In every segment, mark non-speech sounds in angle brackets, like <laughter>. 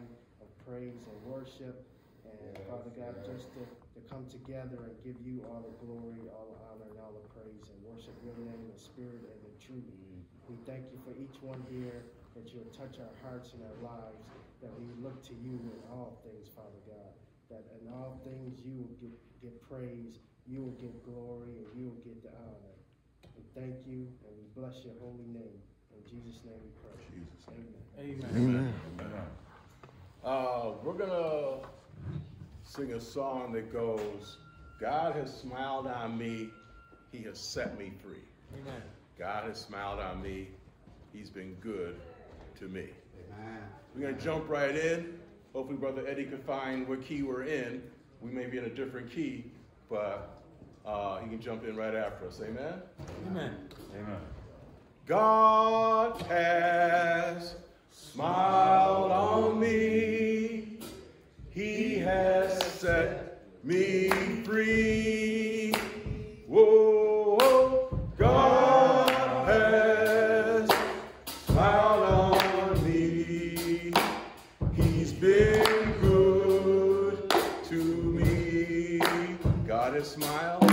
time of praise and worship. And Yes, Father God, yes. just to, to come together and give you all the glory, all the honor, and all the praise, and worship your name in spirit and in truth. Mm-hmm. We thank you for each one here, that you'll touch our hearts and our lives, that we look to you in all things, Father God. That in all things you will get, get praise, you will get glory, and you will get the honor. We thank you, and we bless your holy name. In Jesus' name we pray. Jesus' Amen. Amen. Amen. Uh, we're gonna sing a song that goes, God has smiled on me, he has set me free. Amen. God has smiled on me, he's been good to me. Amen. We're gonna jump right in. Hopefully Brother Eddie can find what key we're in. We may be in a different key, but uh, he can jump in right after us. Amen? Amen. Amen. God has smiled on me. He has set me free. Whoa, God has smiled on me. He's been good to me. God has smiled.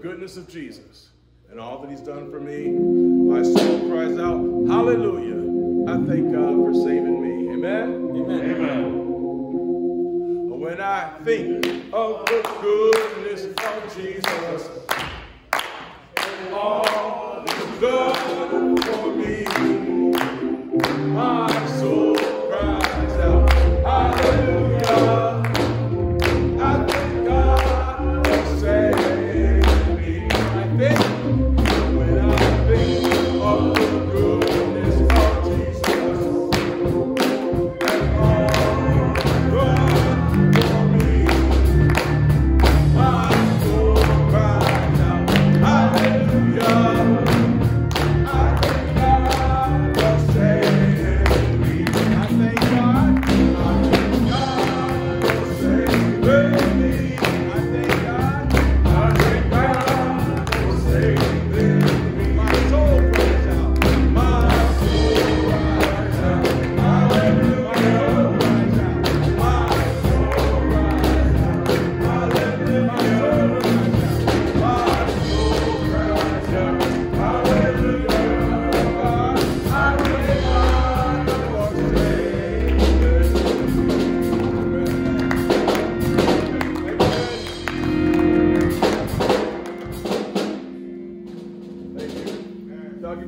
Goodness of Jesus and all that he's done for me, my soul cries out, Hallelujah. I thank God for saving me. Amen? Amen. Amen. When I think of the goodness of Jesus, and all he's done for me, my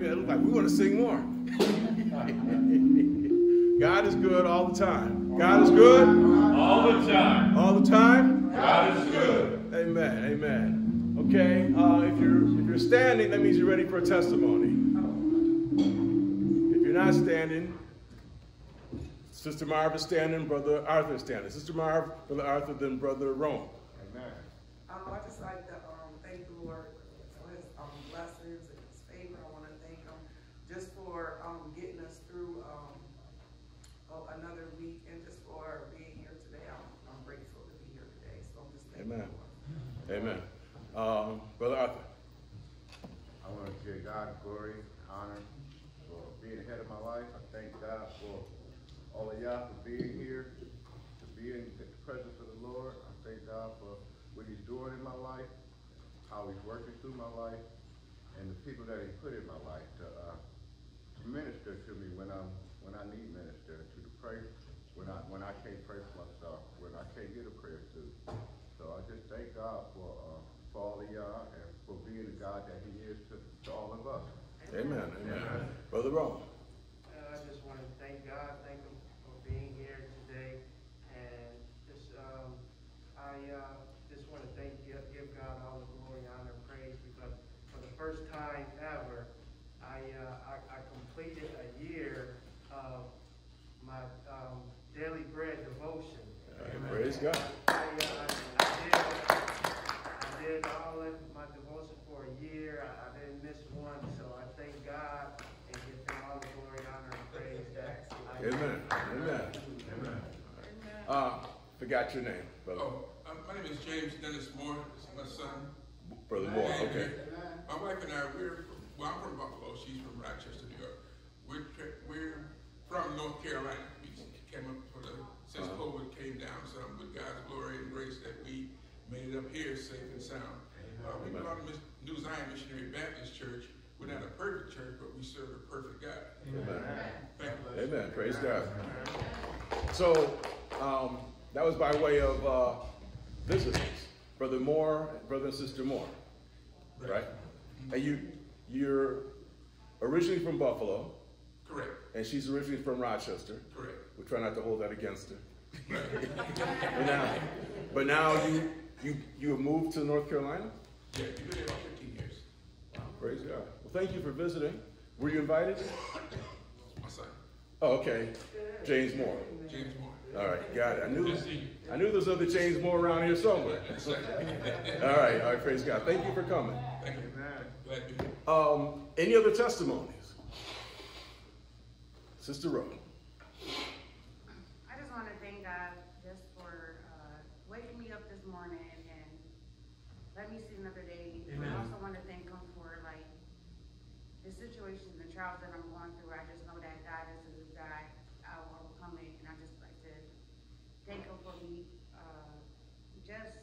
you. Y'all give that look like we want to sing more. <laughs> God is good all the time. God is good All the time. all the time. God is good. Amen. Amen. Okay. Uh, if you're if you're standing, that means you're ready for a testimony. If you're not standing, Sister Marv is standing, Brother Arthur is standing. Sister Marv, Brother Arthur, then Brother Rome. Um, I just like to, um, thank the Lord for his, um, blessings and his favor. I wanna thank him just for, um, getting us through, um, Amen. Amen. Um, Brother Arthur. I want to give God glory, honor for being ahead of my life. I thank God for all of y'all for being here, to be in the presence of the Lord. I thank God for what He's doing in my life, how He's working through my life, and the people that He put in my life to, uh, to minister to me when I'm when I need minister, to pray when I when I can't pray for myself, when I can't get a prayer to. So I just thank God for uh, for all of y'all and for being the God that He is to, to all of us. Amen. Amen. Brother Rome. Uh, I just want to thank God, thank Him for being here today, and just um, I uh, just want to thank give, give God all the glory, honor, praise because for the first time ever, I uh, I, I completed a year of my um, daily bread devotion. All right, praise God. I, uh, I did I did all of my devotion for a year. I, I didn't miss one, so I thank God and give Him all the glory, honor, and praise that. I Amen. Amen. Amen. Uh, forgot your name, brother. Oh, uh, my name is James Dennis Moore. This is my son. Brother Moore. Okay. My wife and I, we're, well, I'm from Buffalo. She's from Rochester, New York. We're, we're from North Carolina. We came up for the, since Uh-huh. COVID came down, so with God's glory and grace that we made it up here safe and sound. Uh, we belong to New Zion Missionary Baptist Church. We're not a perfect church, but we serve a perfect God. Amen. You. Amen. Praise God. So um, that was by way of uh, visitors, Brother Moore, brother and sister Moore, right? And you, you're originally from Buffalo, Correct. and she's originally from Rochester. Correct. We try not to hold that against her. but now, but now you you you have moved to North Carolina. Yeah, you've been here about 15 years. Wow, Praise God. Well, thank you for visiting. Were you invited? My son, Oh, okay. James Moore. James Moore. All right, got it. I knew. I knew there's other James Moore around here somewhere. <laughs> all right, all right. Praise God. Thank you for coming. Thank you. Glad to be here. Um, any other testimonies? Sister Rowe. I just want to thank God just for uh, waking me up this morning and let me see another day. And I also want to thank Him for like the situation, the trials that I'm going through. I just know that God is a good God. I will overcome it, and I just like to thank Him for me uh, just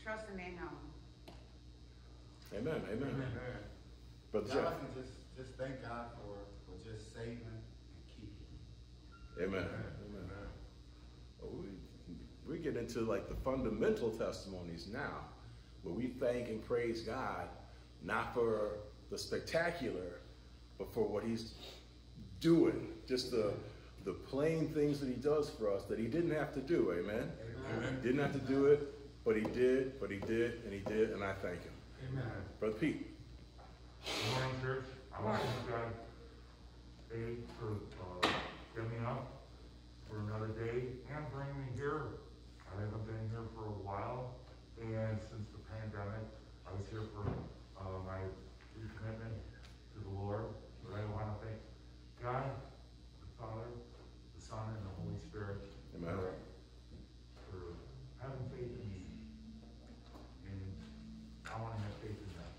trusting in Him. Amen. Amen. Amen. Now I Jeff. can just, just thank God for, for just saving and keeping. Amen. Amen. Well, we, we get into like the fundamental testimonies now, where we thank and praise God, not for the spectacular, but for what He's doing, just the the plain things that He does for us that He didn't have to do. Amen. Amen. Didn't have to do it, but He did, but He did, and He did, and I thank Him. Amen. Brother Pete. Good morning, church. I want to thank God, A, for, uh, getting me up for another day and bringing me here. I think I've been here for a while, and since the pandemic, I was here for, uh, my recommitment to the Lord. But I want to thank God, the Father, the Son, and the Holy Spirit Amen. for, for having faith in me. And I want to have faith in them.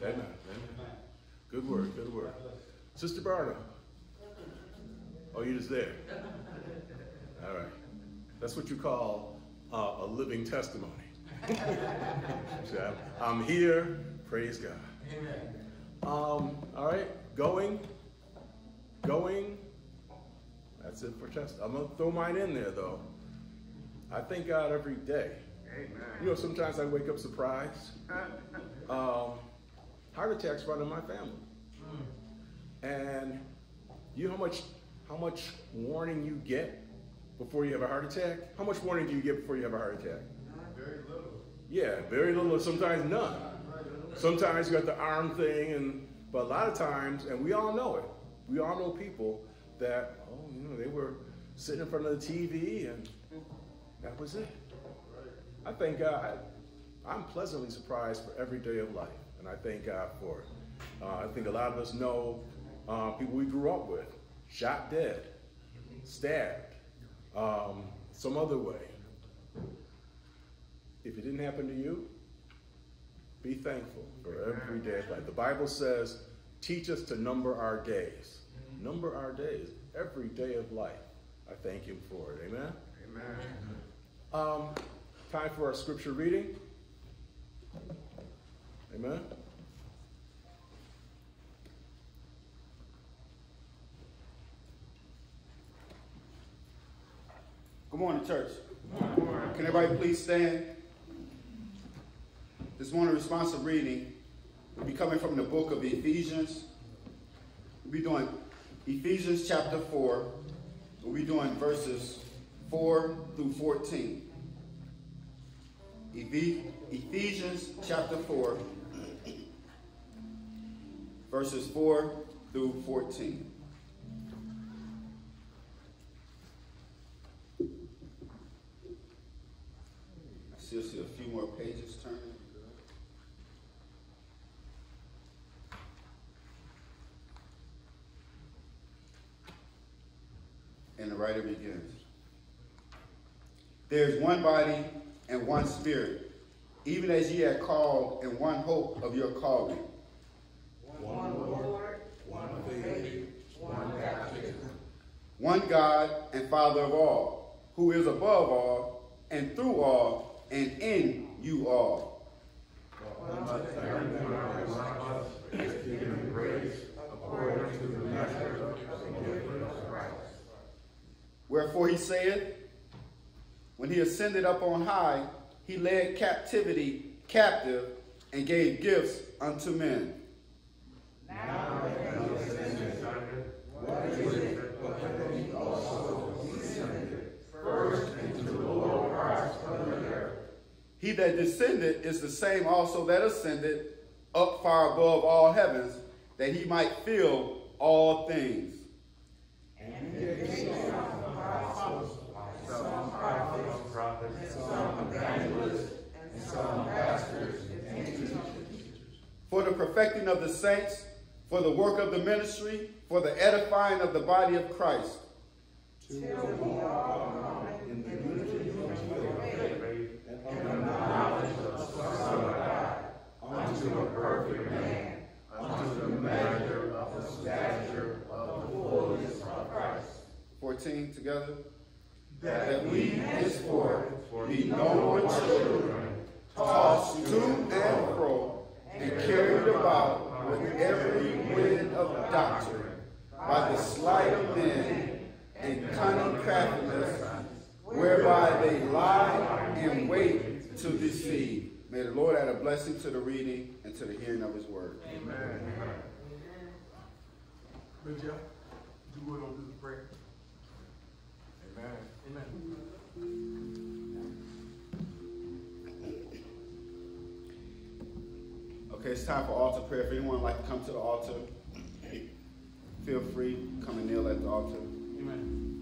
Amen. Amen. Good word. Good word. Sister Barna. Oh, you're just there. All right. That's what you call uh, a living testimony. <laughs> See, I'm, here. Praise God. Um, all right. Going. Going. That's it for test. I'm gonna throw mine in there though. I thank God every day. Amen. You know, sometimes I wake up surprised. <laughs> Um, heart attacks run in my family, and you know how much how much warning you get before you have a heart attack. How much warning do you get before you have a heart attack? Very little. Yeah, very little. Sometimes none. Sometimes you got the arm thing, and but a lot of times, and we all know it. We all know people that oh, you know, they were sitting in front of the TV, and that was it. I thank God. I'm pleasantly surprised for every day of life, and I thank God for it. Uh, I think a lot of us know uh, people we grew up with, shot dead, stabbed, um, some other way. if it didn't happen to you, be thankful for every day of life. The Bible says, teach us to number our days. Number our days, every day of life. I thank him for it. Amen? Amen. Um, time for our scripture reading. Amen. Good morning, church. Can everybody please stand? This morning, responsive reading will be coming from the book of Ephesians. We'll be doing Ephesians chapter 4. We'll be doing verses 4 through 14. Ephesians chapter 4, verses 4 through 14. I still see a few more pages turning. And the writer begins. There is one body and one spirit, even as ye are called in one hope of your calling. One Lord, one faith, one baptism. One God and Father of all, who is above all, and through all, and in you all. Wherefore he saith, when he ascended up on high, he led captivity captive and gave gifts unto men. Now He that descended is the same also that ascended up far above all heavens, that he might fill all things. For perfecting of the saints, for the work of the ministry, for the edifying of the body of Christ. to you who are the children of god unto the perfect man unto the stature of the holy spirit Fourteen together. That we henceforth be no more children, tossed to and fro, and carried about with every wind of doctrine, by the sleight of men and cunning craftiness, whereby they lie in wait to deceive. May the Lord add a blessing to the reading and to the hearing of his word. Amen. Good job. Do it on this prayer. Amen. Amen. Okay, it's time for altar prayer. If anyone would like to come to the altar, feel free. Come and kneel at the altar. Amen.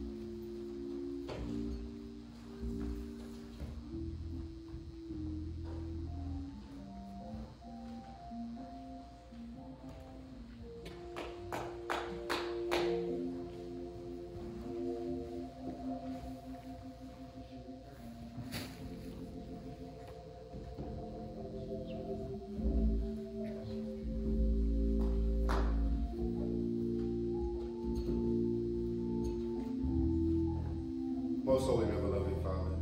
Most holy and ever loving Father.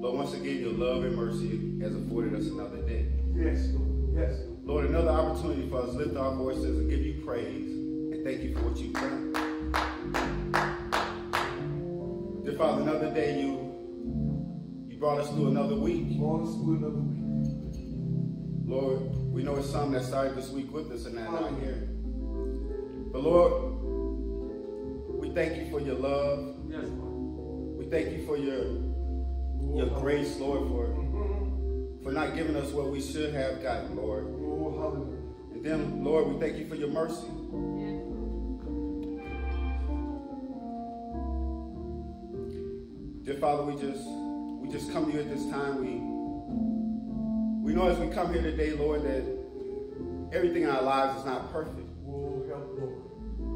Lord, once again, your love and mercy has afforded us another day. Yes, Lord. Yes. Lord, another opportunity for us to lift our voices and give you praise and thank you for what you've done. Dear Father, another day you you brought us through another week. Brought us through another week. Lord, we know it's some that started this week with us and that not here. But Lord, we should have gotten, Lord. Oh, hallelujah. And then, Lord, we thank you for your mercy. Dear Father, we just we just come to you at this time. We we know as we come here today, Lord, that everything in our lives is not perfect. Oh.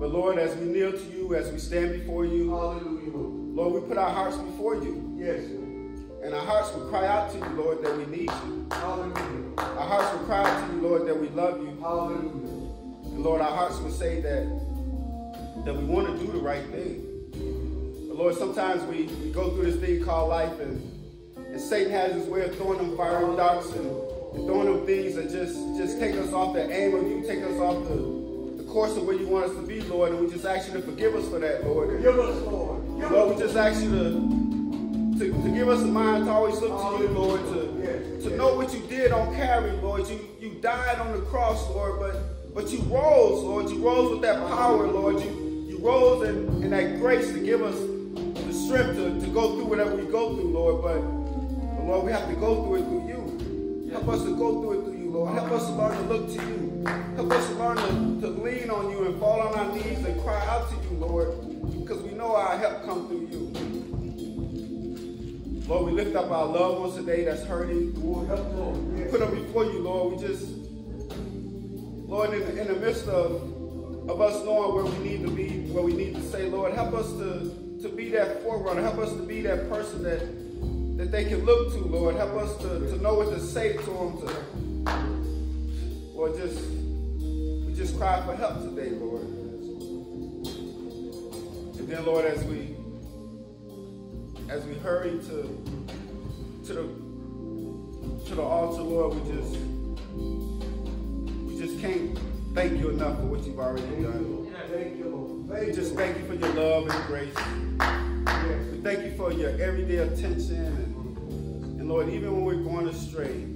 But Lord, as we kneel to you, as we stand before you, Hallelujah, Lord. We put our hearts before you. Yes. And our hearts will cry out to you, Lord, that we need you. Hallelujah. Our hearts will cry out to you, Lord, that we love you. Hallelujah. And Lord, our hearts will say that that we want to do the right thing. But Lord, sometimes we, we go through this thing called life and, and Satan has his way of throwing them fiery darts and, and throwing them things that just, just take us off the aim of you, take us off the, the course of where you want us to be, Lord. And we just ask you to forgive us for that, Lord. And, Give us, Lord. Give Lord, we just ask you to, to, to give us a mind to always look to you, Lord, to, to know what you did on Calvary, Lord. You, you died on the cross, Lord, but, but you rose, Lord. You rose with that power, Lord. You, you rose in, in that grace to give us the strength to, to go through whatever we go through, Lord. But, but, Lord, we have to go through it through you. Help us to go through it through you, Lord. Help us to learn to look to you. Help us to learn to, to lean on you and fall on our knees and cry out to you, Lord, because we know our help comes through you. Lord, we lift up our loved ones today that's hurting. Lord, help, Lord. Yes. Put them before you, Lord. We just, Lord, in the, in the midst of, of us knowing where we need to be, where we need to say, Lord, help us to, to be that forerunner. Help us to be that person that, that they can look to, Lord. Help us to, to know what to say to them. To, Lord, just, we just cry for help today, Lord. And then, Lord, as we, as we hurry to, to the to the altar, Lord, we just we just can't thank you enough for what you've already done. Thank you. We Thank you. just thank you for your love and grace. Yes. We thank you for your everyday attention and, and Lord, even when we're going astray,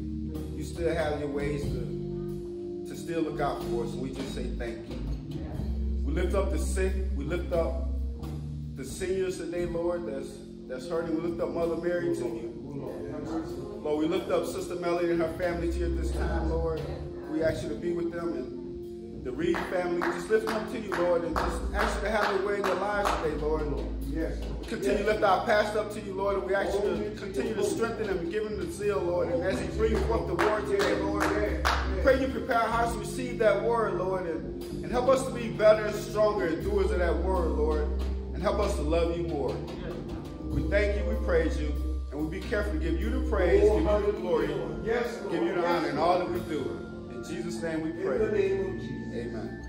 you still have your ways to, to still look out for us. And we just say thank you. We lift up the sick. We lift up the seniors today, Lord, that's that's hurting. We lift up Mother Mary to you. Lord, we lift up Sister Melody and her family to you at this time, Lord. We ask you to be with them and the Reed family. Just lift them up to you, Lord, and just ask you to have your way in their lives today, Lord. Yes. Continue to lift our past up to you, Lord, and we ask you to continue to strengthen him and give him the zeal, Lord. And as he brings forth the word today, Lord, pray you prepare our hearts to receive that word, Lord, and, and help us to be better and stronger and doers of that word, Lord, and help us to love you more. We thank you, we praise you, and we be careful to give you the praise, give you the glory, Yes, give you the honor in all that we do. In Jesus' name we In the pray. name of Jesus. Amen.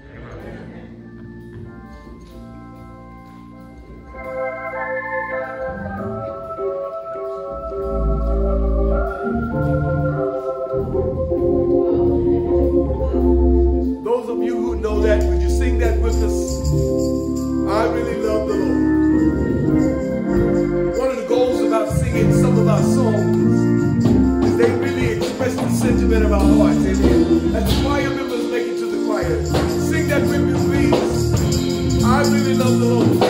Those of you who know that, would you sing that with us? I really love the Lord. Singing some of our songs is they really express the sentiment of our hearts. Amen. As the choir members make it to the choir, sing that with me, please. I really love the Lord.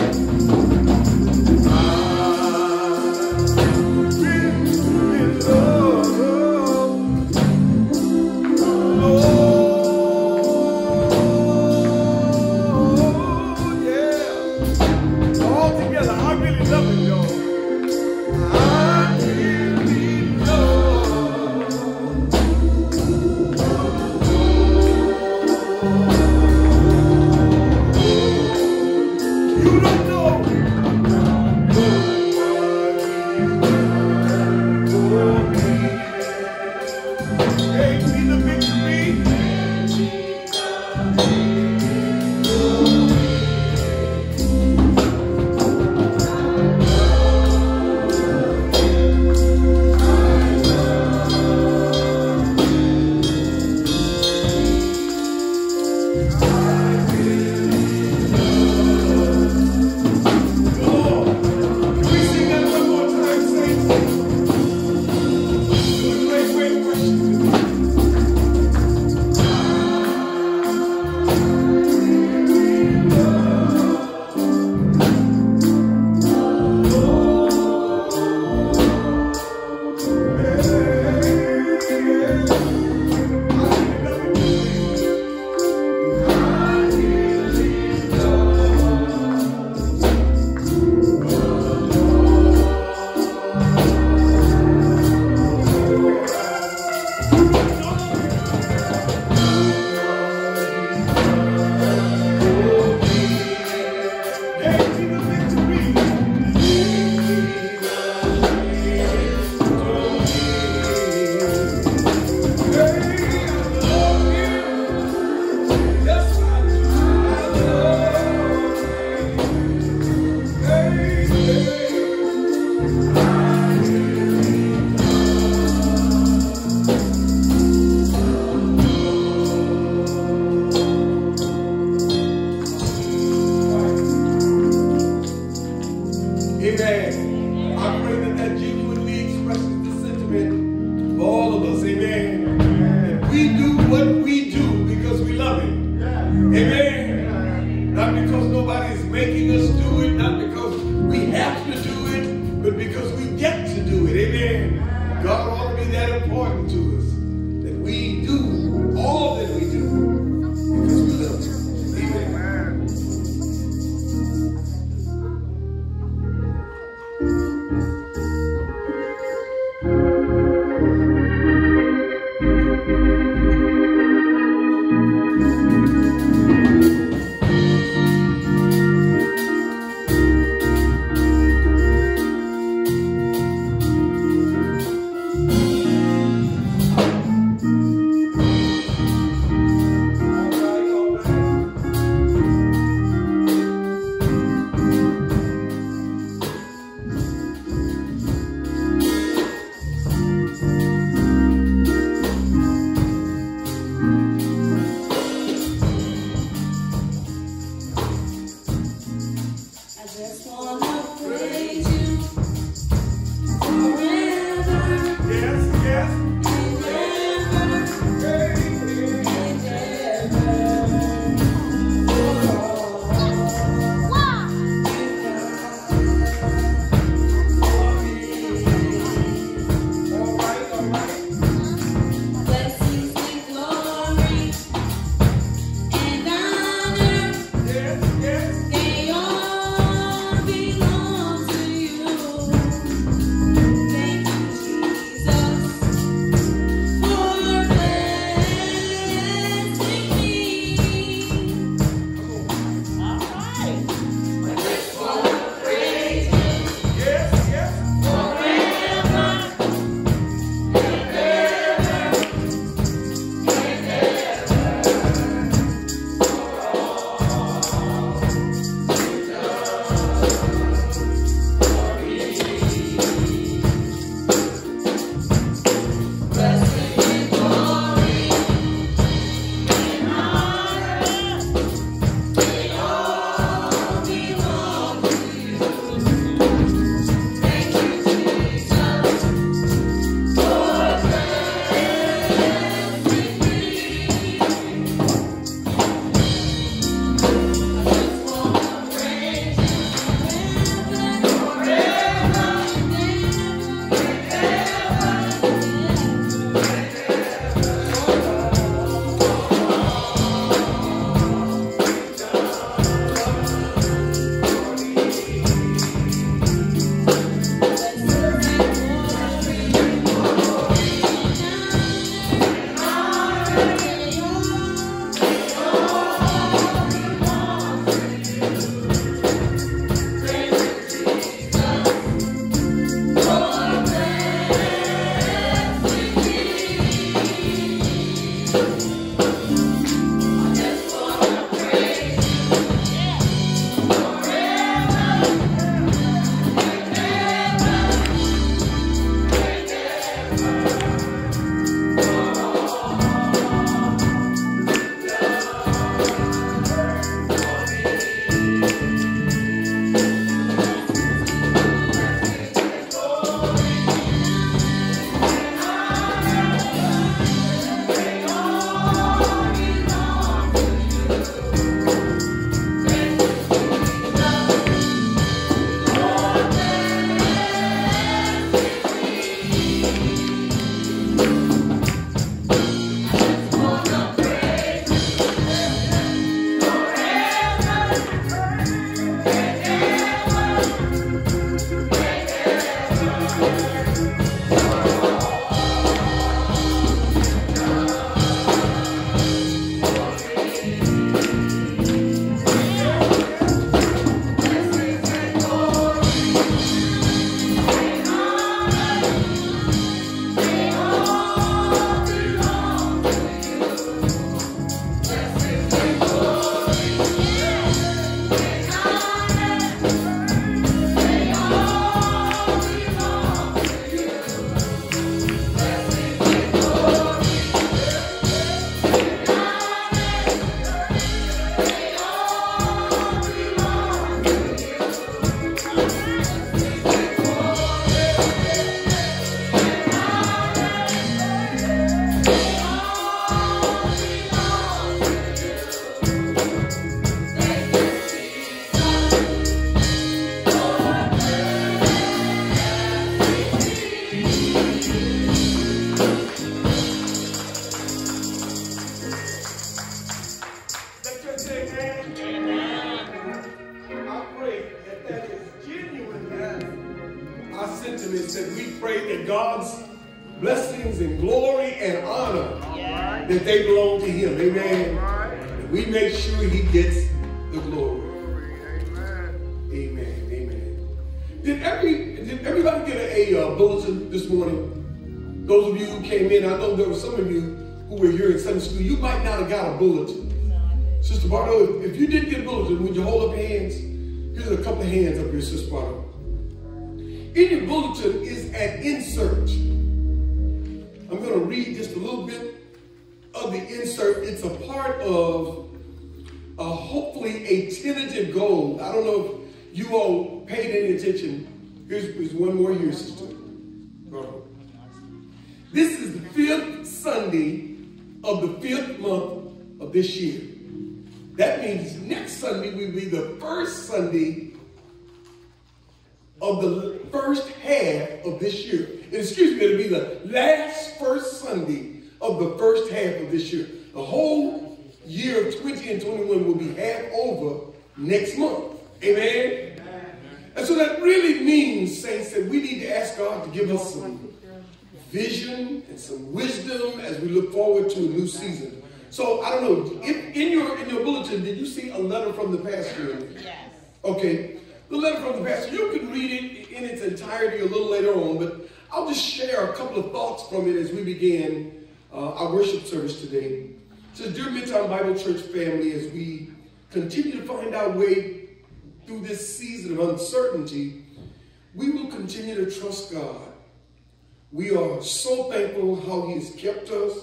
Said we pray that God's blessings and glory and honor that they belong to Him. Amen. And we make sure He gets the glory. Amen. Amen. Did every did everybody get a, a uh, bulletin this morning? Those of you who came in, I know there were some of you who were here in Sunday school. You might not have got a bulletin. Sister Bardo, if, if you didn't get a bulletin, would you hold up your hands? Here's a couple of hands up here, Sister Bardo. In your bulletin is an insert. I'm going to read just a little bit of the insert. It's a part of uh, hopefully a tentative goal. I don't know if you all paid any attention. Here's, here's one more here, sister. This is the fifth Sunday of the fifth month of this year. That means next Sunday will be the first Sunday of the first half of this year. And excuse me, it'll be the last first Sunday of the first half of this year. The whole year of 20 and 21 will be half over next month. Amen? And so that really means, saints, that we need to ask God to give us some vision and some wisdom as we look forward to a new season. So I don't know, in, in your in your bulletin, did you see a letter from the pastor? Yes. Okay. The letter from the pastor, you can read it in its entirety a little later on, but I'll just share a couple of thoughts from it as we begin uh, our worship service today. So, dear Midtown Bible Church family, as we continue to find our way through this season of uncertainty, we will continue to trust God. We are so thankful how He has kept us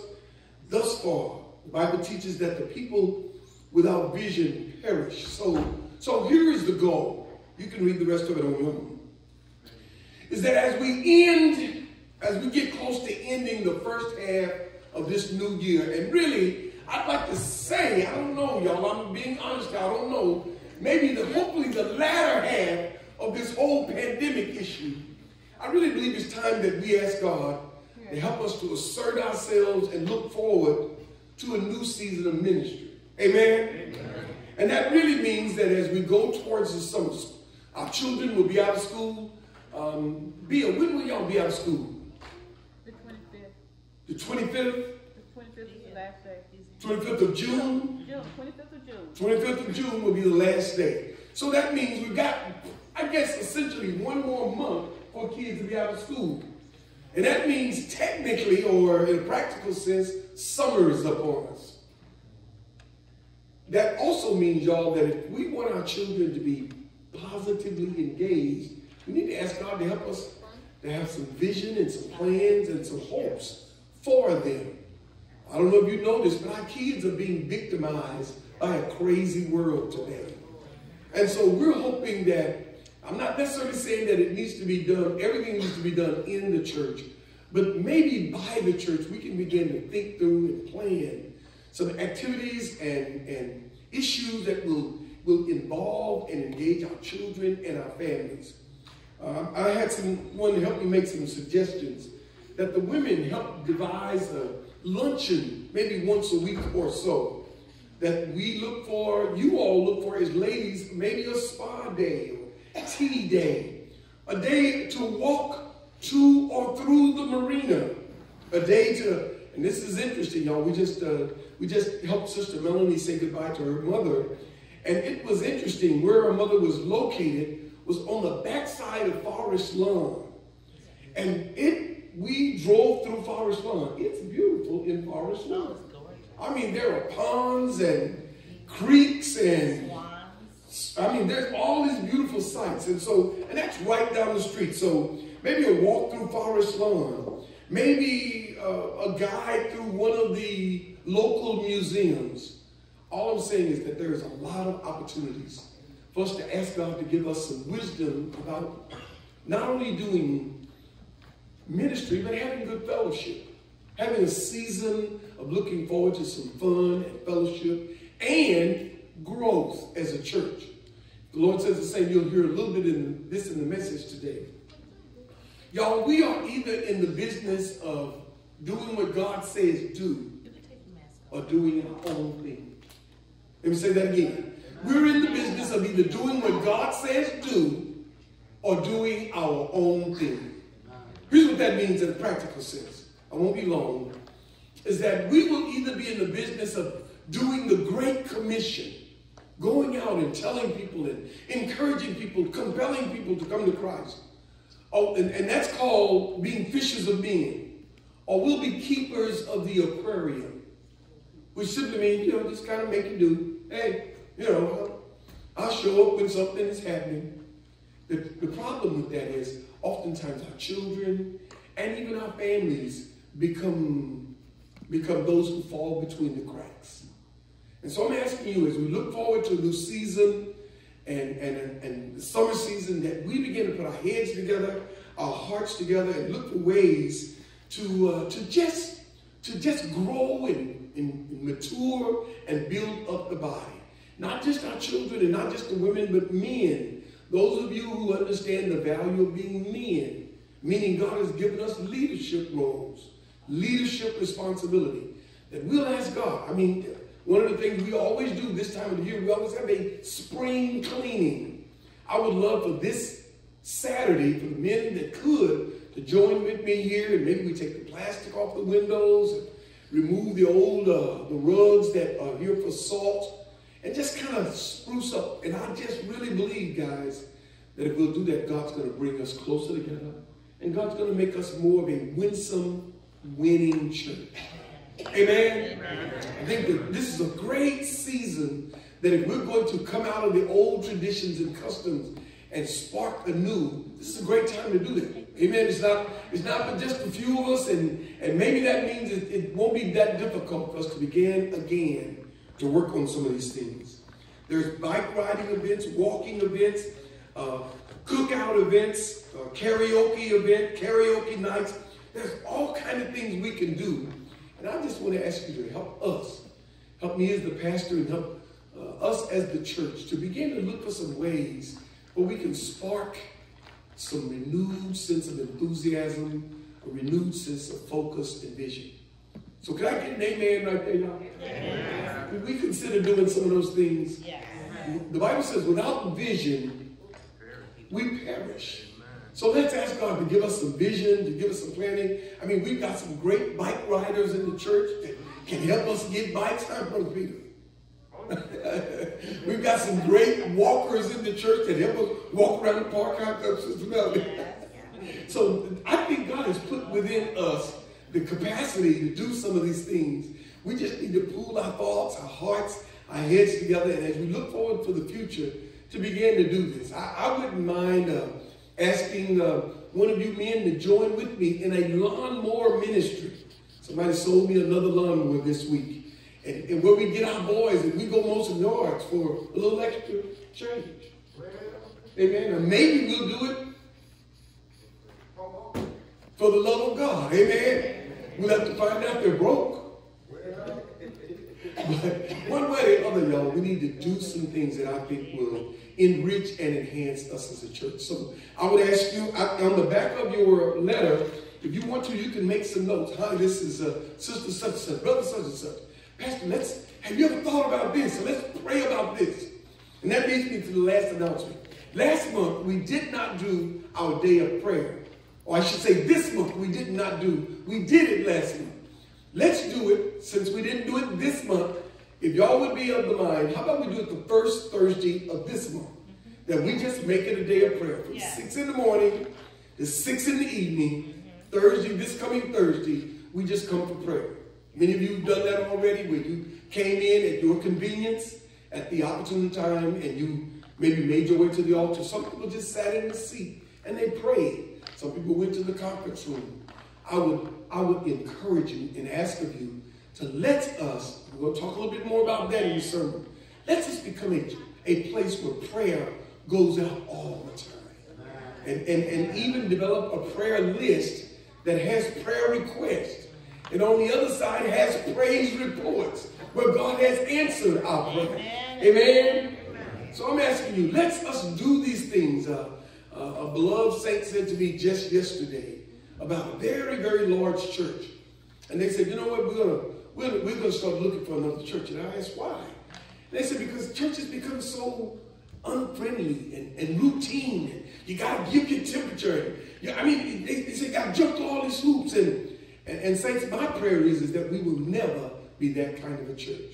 thus far. The Bible teaches that the people without vision perish. So, so here is the goal. You can read the rest of it on your own. Is that as we end, as we get close to ending the first half of this new year, and really, I'd like to say, I don't know, y'all, I'm being honest, I don't know, maybe the hopefully the latter half of this whole pandemic issue. I really believe it's time that we ask God to help us to assert ourselves and look forward to a new season of ministry. Amen? Amen. And that really means that as we go towards the summer, our children will be out of school. Um, Bill, when will y'all be out of school? The 25th. The 25th? The 25th is the last day. 25th of June? June, 25th of June. 25th of June will be the last day. So that means we've got, I guess, essentially one more month for kids to be out of school. And that means technically, or in a practical sense, summer is upon us. That also means, y'all, that if we want our children to be positively engaged, we need to ask God to help us to have some vision and some plans and some hopes for them. I don't know if you know this, but our kids are being victimized by a crazy world today. And so we're hoping that, I'm not necessarily saying that it needs to be done, everything needs to be done in the church, but maybe by the church we can begin to think through and plan some activities and, and issues that will will involve and engage our children and our families. Uh, I had someone help me make some suggestions that the women help devise a luncheon maybe once a week or so that we look for, you all look for as ladies, maybe a spa day or tea day, a day to walk to or through the marina, a day to, and this is interesting, y'all. We just uh, we just helped Sister Melanie say goodbye to her mother and it was interesting where her mother was located was on the backside of Forest Lawn. And it we drove through Forest Lawn. It's beautiful in Forest Lawn. I mean, there are ponds and creeks and I mean, there's all these beautiful sights. And so, and that's right down the street. So maybe a walk through Forest Lawn, maybe uh, a guide through one of the local museums. All I'm saying is that there is a lot of opportunities for us to ask God to give us some wisdom about not only doing ministry, but having good fellowship. Having a season of looking forward to some fun and fellowship and growth as a church. The Lord says the same. You'll hear a little bit in this in the message today. Y'all, we are either in the business of doing what God says do or doing our own thing. Let me say that again. We're in the business of either doing what God says do or doing our own thing. Here's what that means in a practical sense. I won't be long. Is that we will either be in the business of doing the Great Commission, going out and telling people and encouraging people, compelling people to come to Christ. Oh, and, and that's called being fishers of men. Or we'll be keepers of the aquarium, which simply means, you know, just kind of make it do. Hey, you know, I'll show up when something is happening. The, the problem with that is oftentimes our children and even our families become, become those who fall between the cracks. And so I'm asking you as we look forward to new season and, and, and the summer season that we begin to put our heads together, our hearts together, and look for ways to, uh, to just to just grow and, and, and mature and build up the body. Not just our children and not just the women, but men. Those of you who understand the value of being men, meaning God has given us leadership roles, leadership responsibility, that we'll ask God. I mean, one of the things we always do this time of the year, we always have a spring cleaning. I would love for this Saturday, for the men that could, to join with me here, and maybe we take the plastic off the windows, remove the old uh, the rugs that are here for salt, and just kind of spruce up. And I just really believe, guys, that if we'll do that, God's going to bring us closer together, and God's going to make us more of a winsome, winning church. Amen. Amen. I think that this is a great season that if we're going to come out of the old traditions and customs and spark anew, this is a great time to do that. Amen. It's not, it's not for just a few of us, and, and maybe that means it, it won't be that difficult for us to begin again to work on some of these things. There's bike riding events, walking events, uh, cookout events, uh, karaoke event, karaoke nights. There's all kind of things we can do and I just want to ask you to help us, help me as the pastor, and help uh, us as the church to begin to look for some ways where we can spark some renewed sense of enthusiasm, a renewed sense of focus and vision. So can I get an amen right there, y'all? Yeah. Could we consider doing some of those things? Yeah. The Bible says, without vision, we perish. So let's ask God to give us some vision, to give us some planning. I mean, we've got some great bike riders in the church that can help us get bikes. I'm Brother Peter. <laughs> we've got some great walkers in the church that help us walk around the park out there, So I think God has put within us the capacity to do some of these things. We just need to pool our thoughts, our hearts, our heads together, and as we look forward for the future, to begin to do this. I, I wouldn't mind uh, asking uh, one of you men to join with me in a lawnmower ministry. Somebody sold me another lawnmower this week. And, and where we get our boys and we go most yards for a little extra change. Amen. And maybe we'll do it for the love of God. Amen. We'll have to find out they're broke. <laughs> But one way or the other, y'all, we need to do some things that I think will enrich and enhance us as a church. So I would ask you on the back of your letter, if you want to, you can make some notes. Hi, this is uh, Sister such and such, Brother such and such. Pastor, let's, have you ever thought about this? So let's pray about this. And that leads me to the last announcement. Last month, we did not do our day of prayer. Or I should say this month, we did not do. We did it last month. Let's do it, since we didn't do it this month, if y'all would be of the mind, how about we do it the first Thursday of this month? That we just make it a day of prayer from yeah. 6 in the morning to 6 in the evening. Thursday, this coming Thursday, we just come for prayer. Many of you have done that already where you came in at your convenience at the opportune time and you maybe made your way to the altar. Some people just sat in the seat and they prayed. Some people went to the conference room. I would, I would encourage you and ask of you to let us, we're going to talk a little bit more about that in the sermon. Let us become a, a place where prayer goes out all the time. And, and, and even develop a prayer list that has prayer requests. And on the other side has praise reports where God has answered our prayer. Amen. Amen. So I'm asking you, let's us do these things. Uh, uh, a beloved saint said to me just yesterday about a very, very large church. And they said, you know what, we're going to we're, we're going to start looking for another church. And I asked why. And they said, because churches become so unfriendly and, and routine. And You got to give your temperature. Yeah, I mean, they, they say got to jump all these hoops. And, and, and saints, my prayer is, is that we will never be that kind of a church.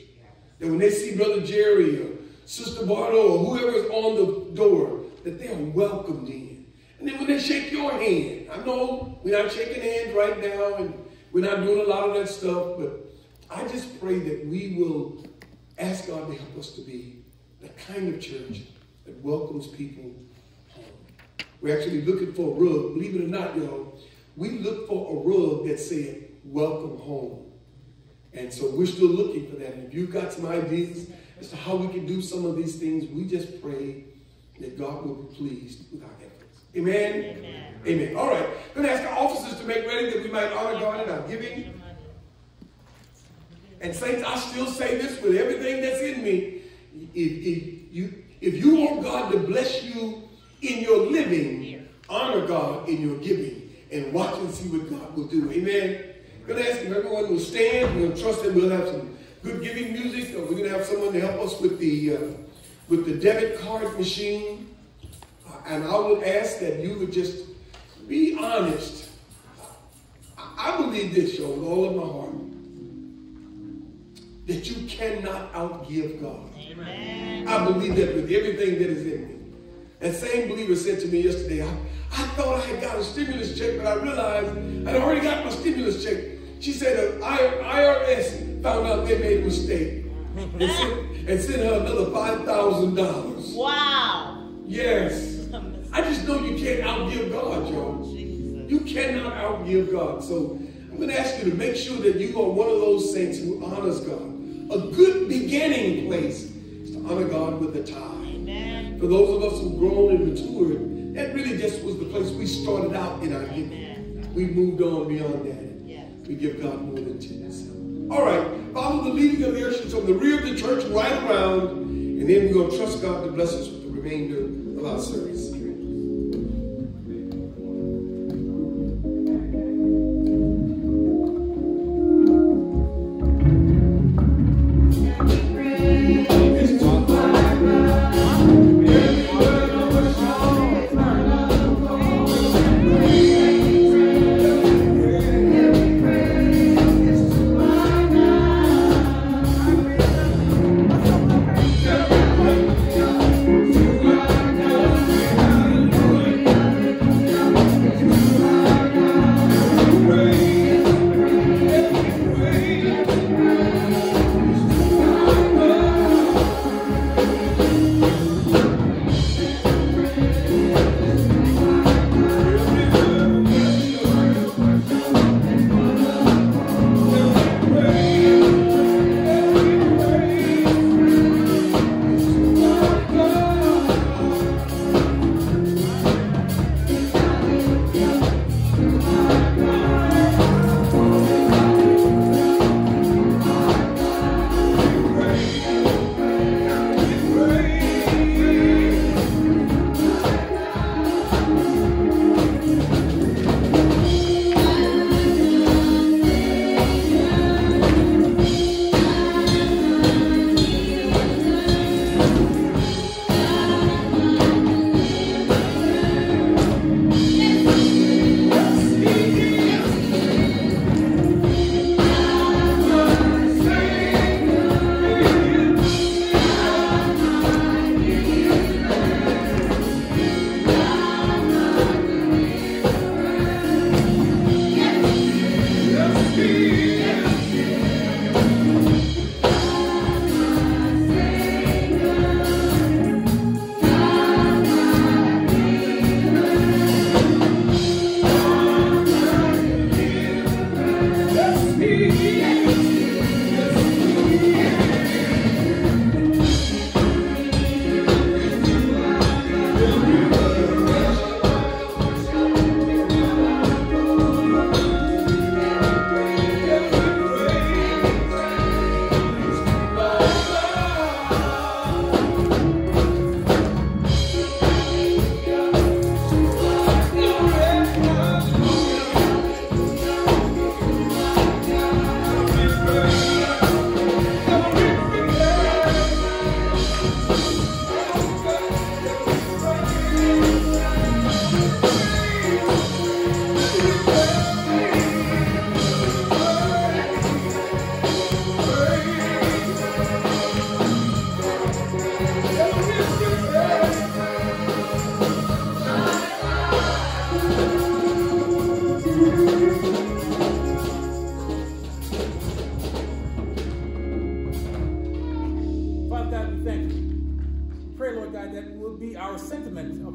That when they see Brother Jerry or Sister Barlow or whoever is on the door, that they are welcomed in. And then when they shake your hand, I know we're not shaking hands right now and we're not doing a lot of that stuff, but I just pray that we will ask God to help us to be the kind of church that welcomes people home. We're actually looking for a rug. Believe it or not, y'all, we look for a rug that said, welcome home. And so we're still looking for that. And if you've got some ideas as to how we can do some of these things, we just pray that God will be pleased with our efforts. Amen? Amen. Amen. All right. I'm going to ask our officers to make ready that we might honor God in our giving. And saints, I still say this with everything that's in me. If, if, you, if you want God to bless you in your living, honor God in your giving and watch and see what God will do. Amen. To ask if everyone will stand. We'll trust that we'll have some good giving music. Or we're going to have someone to help us with the, uh, with the debit card machine. Uh, and I would ask that you would just be honest. I, I believe this, y'all, with all of my heart. That you cannot outgive God. Amen. I believe that with everything that is in me. That same believer said to me yesterday, I, I thought I had got a stimulus check, but I realized I'd already got my stimulus check. She said uh, the IRS found out they made a mistake and <laughs> sent, and sent her another $5,000. Wow. Yes. <laughs> I just know you can't outgive God, y'all. You cannot outgive God. So I'm going to ask you to make sure that you are one of those saints who honors God. A good beginning place is to honor God with the tithe. Amen. For those of us who've grown and matured, that really just was the place we started out in our giving. We moved on beyond that. Yes. We give God more than 10%. All right, follow the leading of the ushers from the rear of the church right around, and then we're going to trust God to bless us with the remainder of our service.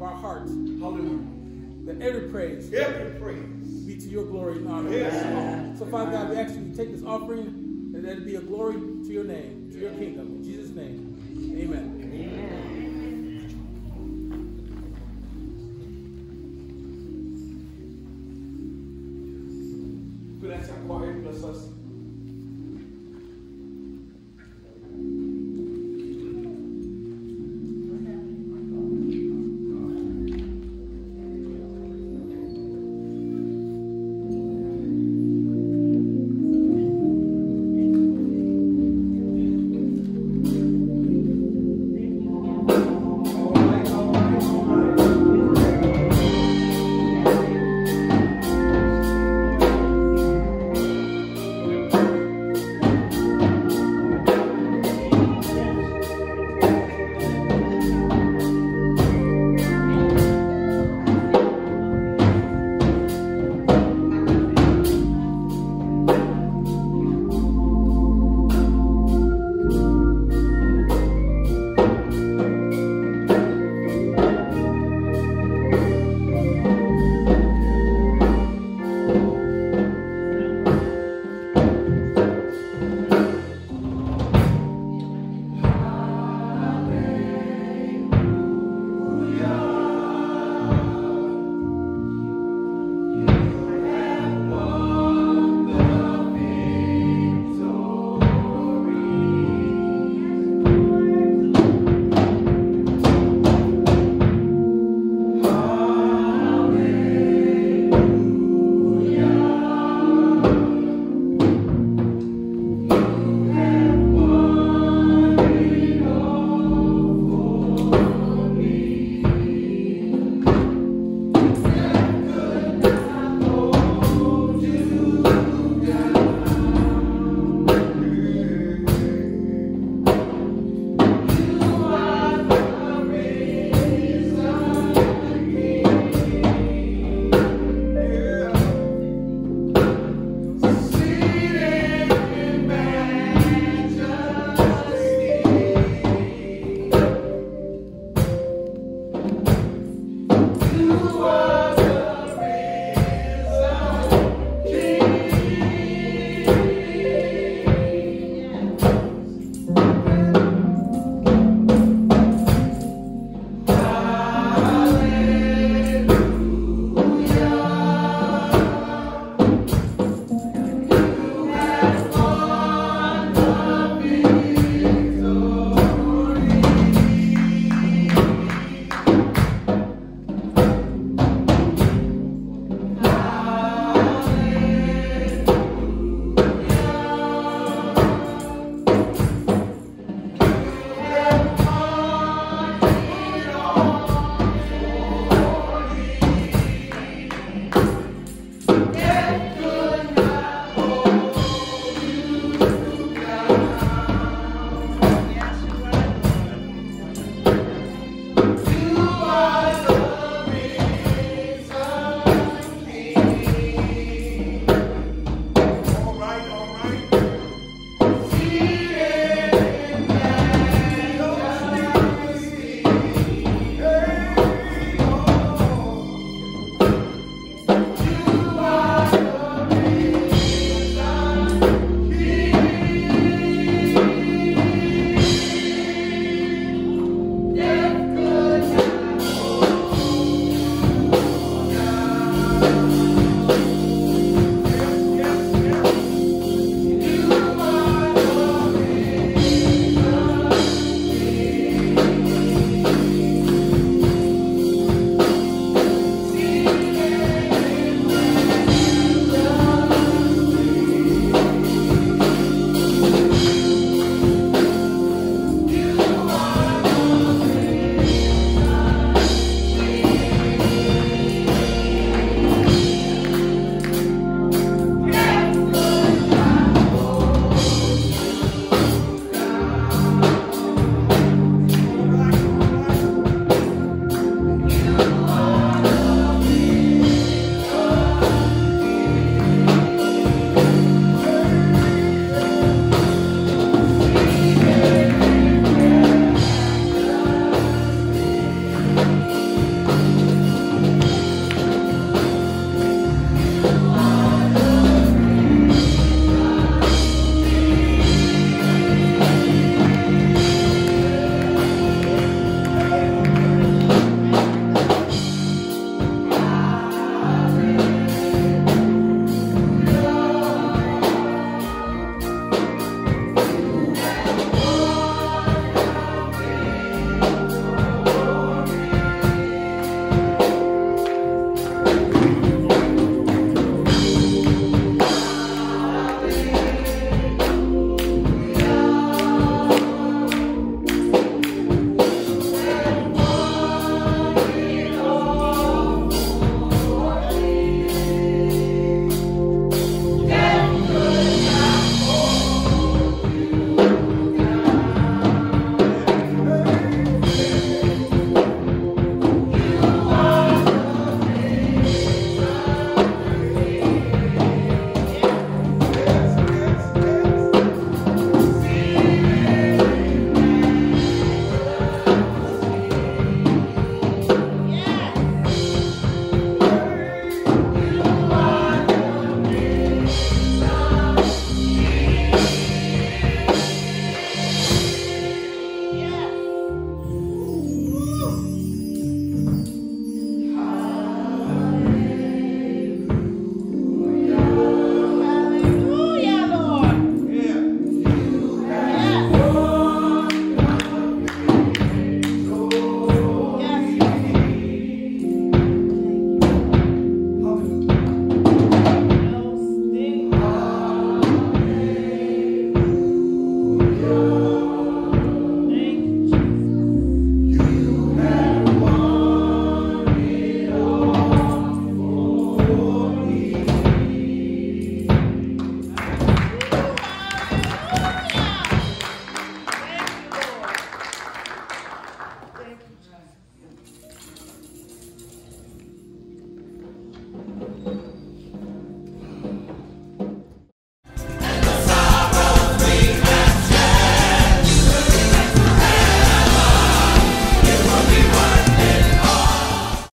Hearts. Hallelujah. That every praise, Every praise. be to your glory and honor. Yes. So, Father God, we ask you to take this offering and let it be a glory to your name, to your kingdom. In Jesus' name, amen. Ask our choir bless us.